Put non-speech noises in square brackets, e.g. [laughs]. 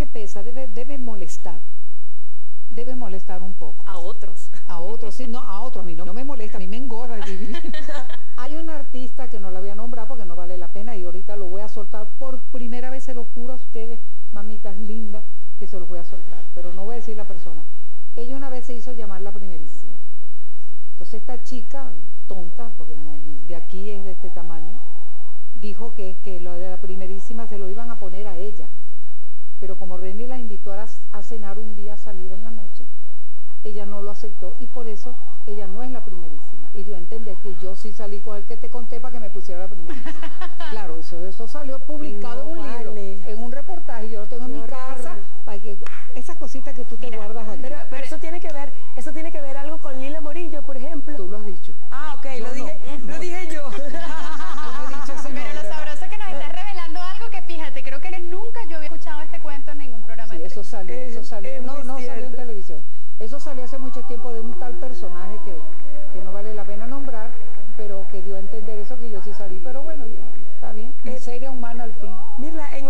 que pesa, debe, debe molestar. Debe molestar un poco. A otros. A otros, sí, no, a otros. A mí no, no me molesta, a mí me engorda. [laughs] Hay un artista que no la voy a nombrar porque no vale la pena y ahorita lo voy a soltar por primera vez, se lo juro a ustedes, mamitas lindas, que se los voy a soltar. Pero no voy a decir la persona. Ella una vez se hizo llamar la primerísima. Entonces esta chica, tonta, porque no, de aquí es de este tamaño, dijo que, que lo de la primerísima se lo iban a poner a ella. Pero como Reni la invitó a, a cenar un día, a salir en la noche, ella no lo aceptó y por eso ella no es la primerísima. Y dio a entender que yo sí salí con el que te conté para que me pusiera la primerísima. [laughs] claro, eso, eso salió publicado No en un libro, en un reportaje, yo lo tengo en mi horror. casa, para que esas cositas que tú te guardas aquí. Pero, pero eso tiene que ver, eso tiene que ver algo con Lila Morillo, por ejemplo. tú lo has dicho. Ah, ok, Yo lo no. dije, lo dije yo. Yo no he dicho ese Pero lo nombre. sabroso es que nos estás revelando algo que fíjate, creo que nunca yo había escuchado este cuento en ningún programa Sí, de eso salió, Es- eso salió. No, no salió en televisión. Eso salió hace mucho tiempo de un tal personaje que, que no vale la pena nombrar, pero que dio a entender eso que yo sí salí. Pero bueno, está bien. Miseria humana al fin. Mirla, en